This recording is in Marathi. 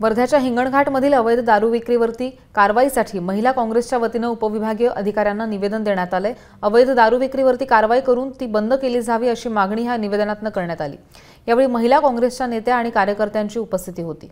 वर्ध्याच्या हिंगणघाटमधील अवैध दारू विक्रीवरती कारवाईसाठी महिला काँग्रेसच्या वतीनं उपविभागीय अधिकाऱ्यांना निवेदन देण्यात आलंय. अवैध दारू विक्रीवरती कारवाई करून ती बंद केली जावी अशी मागणी ह्या निवेदनातनं करण्यात आली. यावेळी महिला काँग्रेसच्या नेत्या आणि कार्यकर्त्यांची उपस्थिती होती.